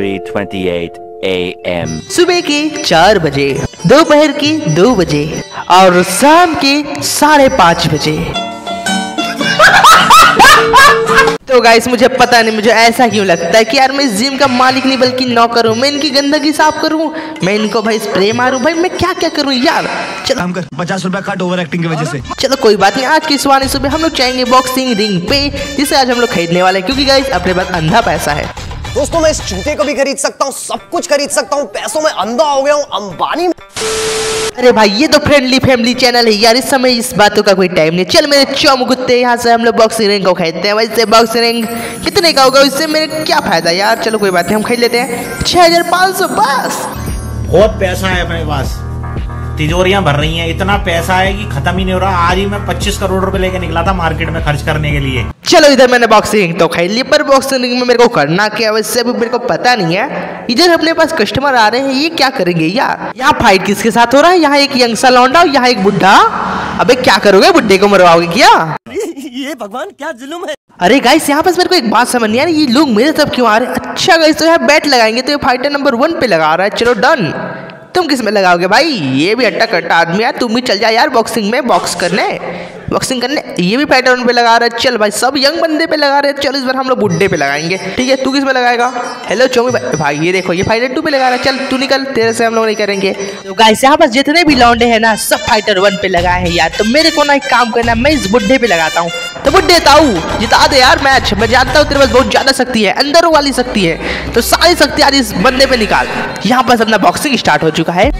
3:28 a.m. सुबह के चार बजे दोपहर के दो बजे और शाम के साढ़े पाँच बजे। तो गाइस मुझे पता नहीं मुझे ऐसा क्यों लगता है कि यार मैं इस जिम का मालिक नहीं बल्कि नौकर हूँ। मैं इनकी गंदगी साफ़ करूँ? मैं इनको भाई स्प्रे मारूँ? भाई मैं क्या क्या करूँ यार? चलो। हम कर पचास रुपया कट ओवर एक्टिंग की वजह से। चलो कोई बात नहीं। आज की सुबह सुबह हम लोग चाहेंगे बॉक्सिंग रिंग पे जिसे आज हम लोग खरीदने वाले हैं। क्योंकि गाइस अपने पास अंधा पैसा है। दोस्तों मैं इस जूते को भी खरीद सकता हूँ सब कुछ खरीद सकता हूँ पैसों में अंधा हो गया हूँ अंबानी अरे भाई ये तो फ्रेंडली फैमिली चैनल है यार इस समय इस बातों का कोई टाइम नहीं। चल मेरे चौम कुत्ते यहाँ से हम लोग बॉक्सिंग रिंग को खरीदते हैं। वैसे बॉक्सिंग रिंग कितने का होगा इससे मेरे क्या फ़ायदा यार? चलो कोई बात नहीं हम खरीद लेते हैं। छह हज़ार पाँच सौ बस। बहुत पैसा है अपने पास। तिजोरियाँ भर रही हैं इतना पैसा है कि खत्म ही नहीं हो रहा। आज ही मैं 25 करोड़ रुपए लेके निकला था मार्केट में खर्च करने के लिए। चलो इधर मैंने बॉक्सिंग तो खरीद ली पर बॉक्सिंग में मेरे को करना क्या वैसे अभी मेरे को पता नहीं है। इधर अपने पास कस्टमर आ रहे हैं ये क्या करेंगे? यार यहाँ फाइट किसके साथ हो रहा है? यहाँ एक यंगसा लौंडा और यहाँ एक बुढ़ा अबे क्या करोगे? बुढ़े को मरवाओगे क्या? ये भगवान क्या जुलुम है? अरे गाइस यहाँ पास मेरे को एक बात समझ नहीं आ रही। ये लोग मेरे तरफ़ क्यों आ रहे हैं? अच्छा गाइस तो यहाँ बैट लगाएँगे तो ये फाइटर नंबर वन पे लगा रहा है। चलो डन तुम किसमें लगाओगे भाई? ये भी अट्टा कट्टा आदमी यार तुम भी चल जा यार बॉक्सिंग में बॉक्स करने। बॉक्सिंग करने ये भी पैटर्न पे लगा रहा है। चल भाई सब यंग बंदे पे लगा रहे हैं। चल इस बार हम लोग बुड्ढे पे लगाएँगे। ठीक है तू किसमें लगाएगा? हेलो चौमी भाई भाई ये देखो ये फाइटर टू पे लगा रहा है। चल तू निकल तेरे से हम लोग नहीं करेंगे। तो गाइस यहाँ पास जितने भी लौंडे हैं ना सब फाइटर वन पे लगाए हैं यार। तो मेरे को ना एक काम करना मैं इस बुड्ढे पे लगाता हूँ। तो बुड्ढे ताऊ जिता दे यार मैच मैं जानता हूँ तेरे पास बहुत ज़्यादा शक्ति है अंदर वाली शक्ति है। तो सारी शक्ति आज इस बंदे पे निकाल। यहाँ पास अपना बॉक्सिंग स्टार्ट हो चुका है।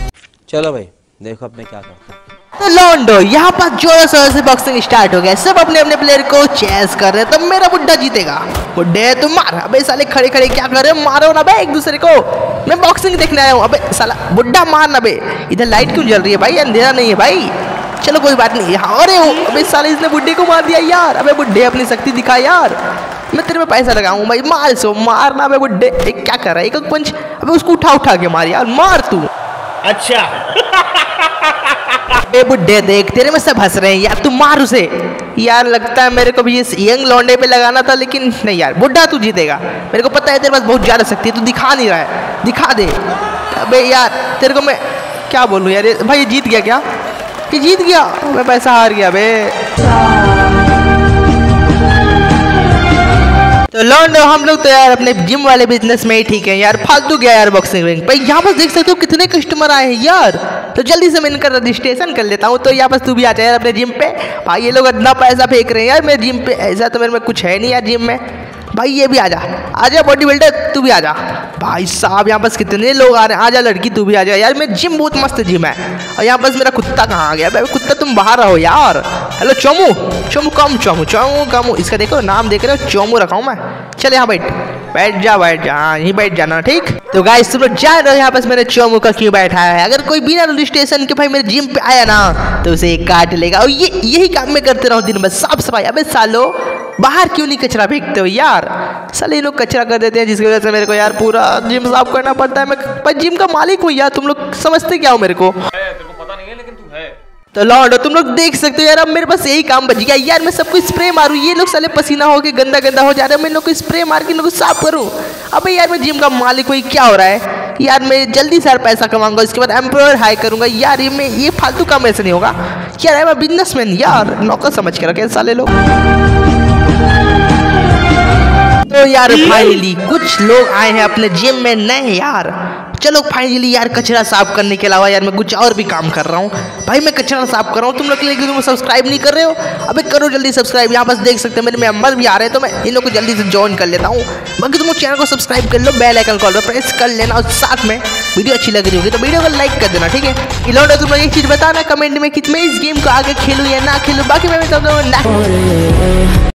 चलो भाई देखो अब मैं क्या करता हूँ। तो लॉन्डो, यहाँ पर ज़ोर शोर से बॉक्सिंग स्टार्ट हो गया। सब अपने अपने प्लेयर को चेस कर रहे तो मेरा बुड्ढा जीतेगा। बुड्ढे तुम मार। अबे साले खड़े खड़े क्या कर रहे हो? मारो ना बे एक दूसरे को। मैं बॉक्सिंग देखने आया हूँ। अबे साला, बुड्ढा मार ना बे। इधर लाइट क्यों जल रही है भाई? अंधेरा नहीं है भाई। चलो, कोई बात नहीं। हाँ अरे अबे साले, इसने बुड्ढे को मार दिया यार। अबे बुड्ढे, अपनी शक्ति दिखा यार। मैं तेरे पे पैसा लगाऊँ भाई। मार सो मार ना अबे बुड्ढे। क्या कर रहा है? एक पंच। अबे उसको उठा उठा के मार यार। मार तू। अच्छा। बे बुढ़े देख तेरे में सब हंस रहे हैं। यार, तू मार उसे। यार, लगता है मेरे को भी इस यंग लौंडे पे लगाना था, लेकिन नहीं यार बुढ़ा तू जीतेगा। मेरे को पता है तेरे पास बहुत ज़्यादा शक्ति है, तू दिखा नहीं रहा है। दिखा दे। अबे यार, तेरे को मैं क्या बोलूँ यार? भाई जीत गया क्या? ये जीत गया। मैं पैसा हार गया, बे। तो लौंडो हम लोग तो यार अपने जिम वाले बिज़नेस में ही ठीक है। यार, फालतू गया यार बॉक्सिंग रिंग भाई, यहाँ पर देख सकते हो कितने कस्टमर आए हैं यार। तो जल्दी से मैं इनका रजिस्ट्रेशन कर लेता हूँ। तो यहाँ पर तू भी आ जाए यार अपने जिम पे। भाई, ये लोग इतना पैसा फेंक रहे हैं यार मेरे जिम पे। ऐसा तो मेरे में कुछ है नहीं यार जिम में। भाई, ये भी आ जा। आ जा बॉडी बिल्डर तू भी आ जा। भाई साहब, यहाँ पास कितने लोग आ रहे हैं। आ जा, लड़की, तू भी आ जा। यार, मेरा जिम बहुत मस्त जिम है। और यहाँ पास मेरा कुत्ता कहाँ आ गया? भाई, कुत्ता, तुम बाहर रहो यार। Hello, Chomu. Chomu, come, Chomu. Chomu, come. इसका देखो, नाम देख रहे हो, चोमू रखा हूँ मैं। चल यहाँ बैठ। बैठ जा बैठ जा। हाँ यहीं बैठ जाना, ठीक? तो गाइस तुम लोग जान रहे हो यहाँ पास मैंने चोमू का क्यों बैठा है। अगर कोई बिना रजिस्ट्रेशन के भाई मेरे जिम पे आया ना तो उसे काट लेगा। और ये, यही काम मैं करते रहूँ दिन भर, साफ़ सफ़ाई। अबे सालो, बाहर क्यों नहीं कचरा फेंकते हो यार? साले लोग कचरा कर देते हैं, जिसकी वजह से मेरे को यार पूरा जिम साफ़ करना पड़ता है। मैं जिम का मालिक हूँ यार, तुम लोग समझते क्या हो मेरे को? तो लॉन्डो तुम लोग देख सकते हो यार अब मेरे पास यही काम बच गया। यार मैं सबको स्प्रे मारूं। ये लोग साले पसीना होके गंदा गंदा हो जा रहा है। मैं इन लोग को स्प्रे मार के इन लोग को साफ़ करूँ। अबे यार मैं जिम का मालिक हूँ ये क्या हो रहा है? यार मैं जल्दी से यार पैसा कमाऊँगा इसके बाद एम्प्लॉयर हाई करूँगा। यार ये मैं ये फालतू काम ऐसे नहीं होगा। यार है मैं बिजनेसमैन यार। नौकर समझ के रखे साले लोग। तो यार फाइनली कुछ लोग आए हैं अपने जिम में नए यार। चलो फाइनली यार कचरा साफ़ करने के अलावा यार मैं कुछ और भी काम कर रहा हूँ। भाई मैं कचरा साफ़ कर रहा हूँ। तुम लोग लेकिन तुम सब्सक्राइब नहीं कर रहे हो? अबे करो जल्दी सब्सक्राइब यहाँ पास देख सकते हो मेरे मेंबर भी आ रहे हैं तो मैं इन लोग को जल्दी से ज्वाइन कर लेता हूँ। बाकी तुम लोग चैनल को सब्सक्राइब कर लो बेल आइकन कॉल पर प्रेस कर लेना और साथ में वीडियो अच्छी लग रही होगी तो वीडियो को लाइक कर देना, ठीक है? इलाउंडो तुम लोग एक चीज़ बताना कमेंट में कि मैं इस गेम को आगे खेलूँ या ना खेलूँ। बाकी मैं बता दूँ ना